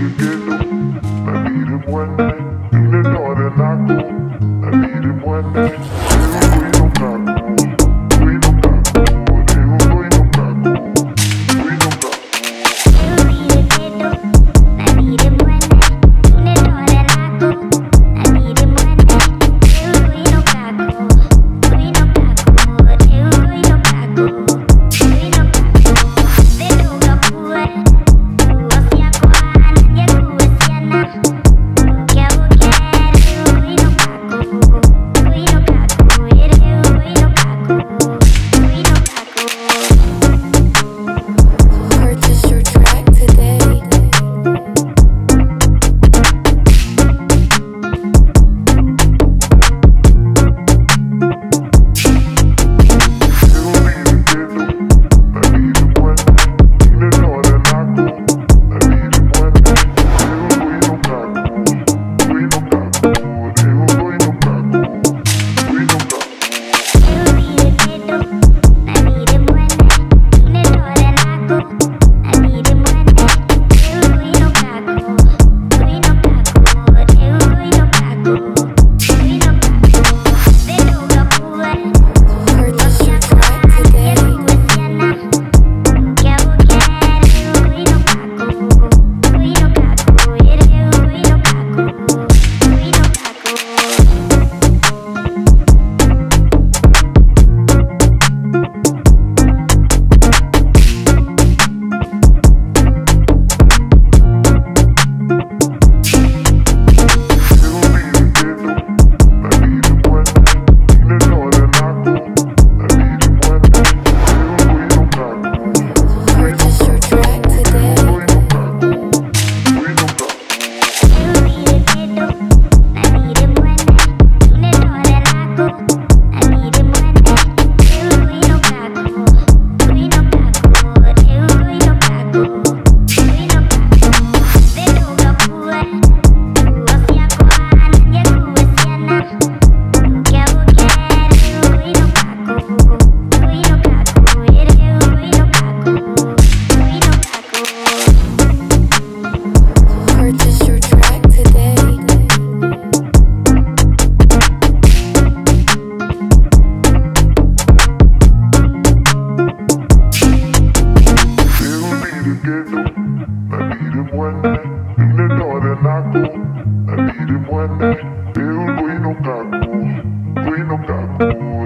you. I beat him one night. In the northern I go. I beat him one night. Veo el bueno caco, bueno caco.